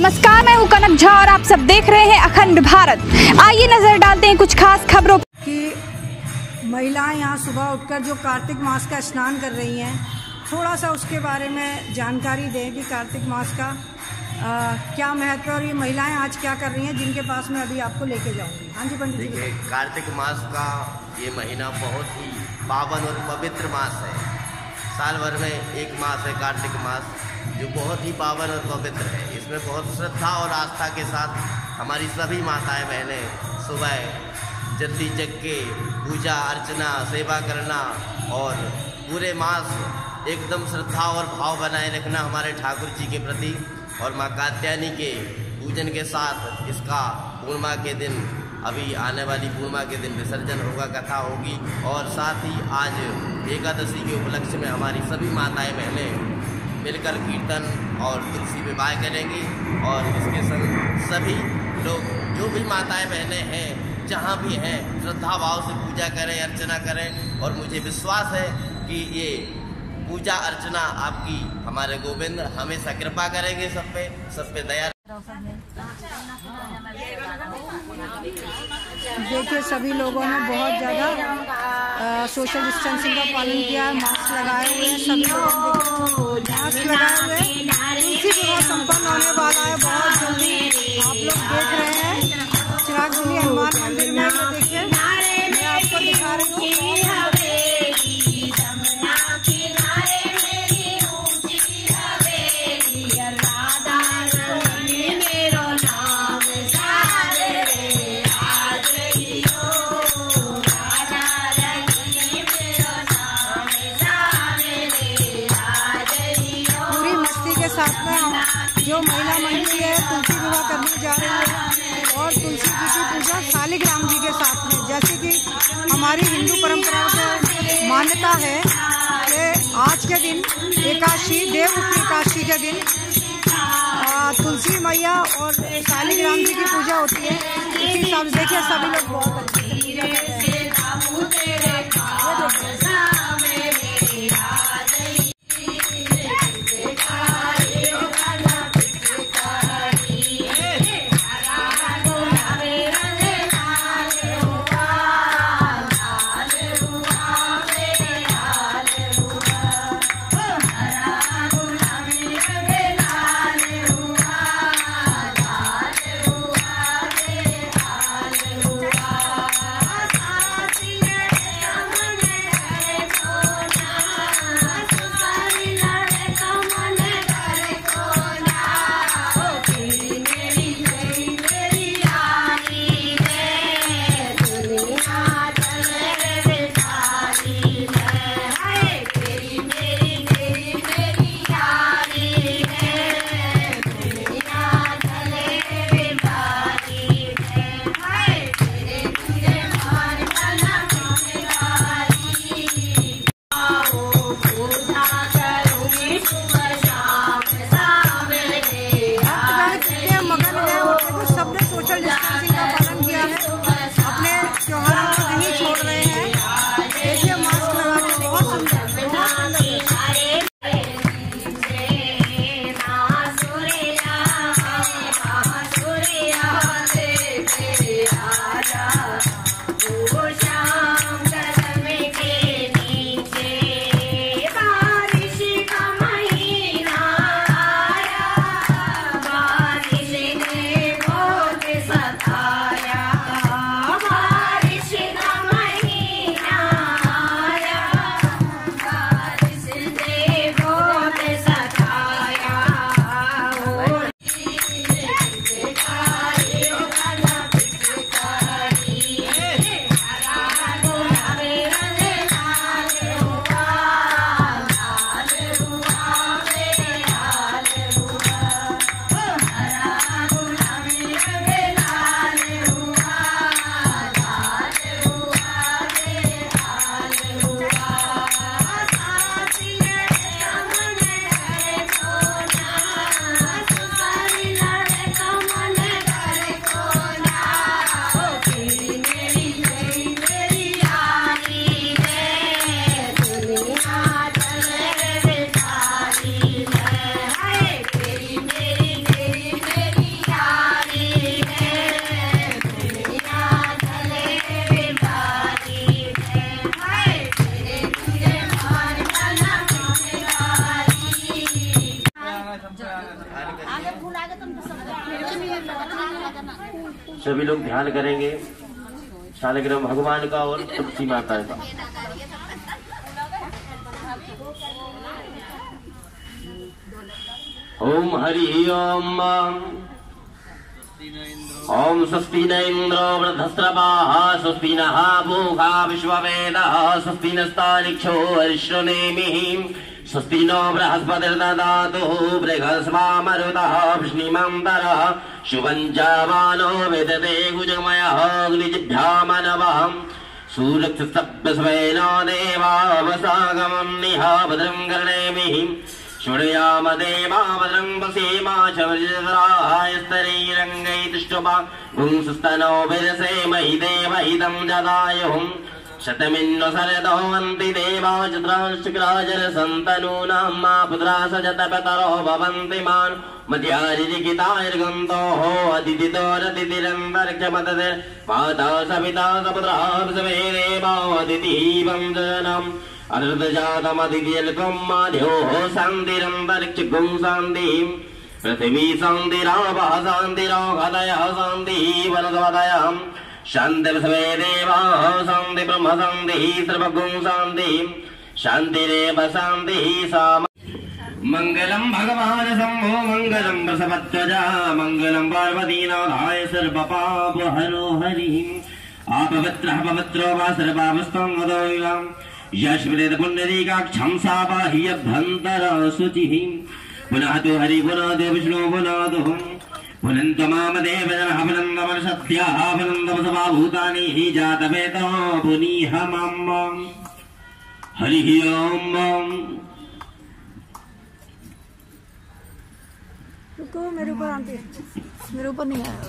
नमस्कार मैं हूँ कनक झा और आप सब देख रहे हैं अखंड भारत। आइए नज़र डालते हैं कुछ खास खबरों पर। कि महिलाएँ यहाँ सुबह उठकर जो कार्तिक मास का स्नान कर रही हैं थोड़ा सा उसके बारे में जानकारी दें कि कार्तिक मास का आ, क्या महत्व है और ये महिलाएँ आज क्या कर रही हैं जिनके पास मैं अभी आपको लेके जाऊँगी। हाँ जी पंडित जी कार्तिक मास का ये महीना बहुत ही पावन और पवित्र मास है। साल भर में एक मास है कार्तिक मास। जो बहुत ही पावन और पवित्र है। इसमें बहुत श्रद्धा और आस्था के साथ हमारी सभी माताएँ, बहनें, सुबह जल्दी जग के पूजा, अर्चना, सेवा करना और पूरे मास एकदम श्रद्धा और भाव बनाए रखना हमारे ठाकुर जी के प्रति और माँ कात्यायनी के पूजन के साथ इसका पूर्णिमा के दिन, अभी आने वाली पूर्णिमा के दिन विसर्जन होगा, कथा होगी। और साथ ही आज एकादशी के उपलक्ष्य में हमारी सभी माताएँ, बहनें मिलकर कीर्तन और तुलसी विवाह करेंगी और इसके संग सभी लोग जो भी माताएँ बहनें हैं, जहाँ भी हैं श्रद्धा भाव से पूजा करें, अर्चना करें और मुझे विश्वास है कि ये पूजा अर्चना आपकी, हमारे गोविंद हमेशा कृपा करेंगे सब पे सब पे दया देखिए, सभी लोगों ने बहुत ज़्यादा सोशल डिस्टेंसिंग का पालन किया है मास्क लगाए हुए हैं, सभी लोग मास्क लगाए हुए हैं। इसी विवाह संपन्न होने वाला है, बहुत जल्दी आप लोग देख रहे हैं। चिराग हनुमान मंदिर मैं जो महिला मंडली है, तुलसी विवाह करने जा रही है। और तुलसी जी की पूजा शालिग्राम जी के साथ में। जैसे कि हमारी हिंदू परंपरा में मान्यता है कि आज के दिन एकादशी देवउठनी एकादशी के दिन तुलसी मैया और शालिग्राम जी की पूजा होती है। इसी हिसाब से देखिए, सभी लोग बहुत अच्छे सभी लोग ध्यान करेंगे। शालग्राम भगवान का और तुलसी माता का। ओम हरि ओम। ॐ स्वस्ति न इन्द्रो बृहस्रपाः स्वस्ति नः भोगा विश्ववेदः स्वस्ति न स्तारिक्षो शृणेमिः स्वस्ति नो बृहस्पतिर् ददातु बृह स्वा मरुतः परः शुभं विदते गुजमयः अग्निजिभ्यामनवः सूरत् सभ्यस्वेन देवावसागमम् निहाभद्रं करणेमिः श्रुणयाम तिष्ठुपा पुंसुस्तनो विरसे विरसेमहि देव इदम् जदायुं वन्ति देवा चत्रांशुक्राजलसन्तनूनाम् मा पुत्रा स जतपतरो भवन्ति मान्। मद्यारिचिकिता गन्तोः अतिथितो समे देवा अतिथीवं जनम्। माध्योः शान्तिरन्तरिक्षगुं शान्तिः पृथिवी शान्तिरावः शान्तिरोहदयः शान्तिः वरदवदयः शान्तिर्सवे देवाः शान्ति ब्रह्म शान्तिः सर्वगुं शान्तिः शान्तिरेव शान्तिः सा मङ्गलं भगवान् शम्भो, मङ्गलं प्रसवत्वजा मङ्गलं पार्वतीनाथाय सर्वपापहरो हरिः। आपवित्रः पवित्रो वा सर्वावस्थं वदोऽयम् यश्वरेद पुण्डरीकाक्षं सा बाहि अभ्यन्तर पुनः तु हरि पुनः तु विष्णु पुनः तु पुनन्त माम देवजनः पुनन्दमर्षत्याः पुनन्दमसभाभूतानि हि जातवेदो पुनीह माम् हरिः ओम् रुको मेरे ऊपर आंटी। मेरे ऊपर नहीं आया।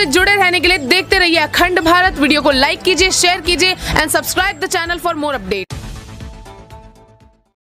से जुड़े रहने के लिए देखते रहिए अखंड भारत। वीडियो को लाइक कीजिए शेयर कीजिए and subscribe the channel for more update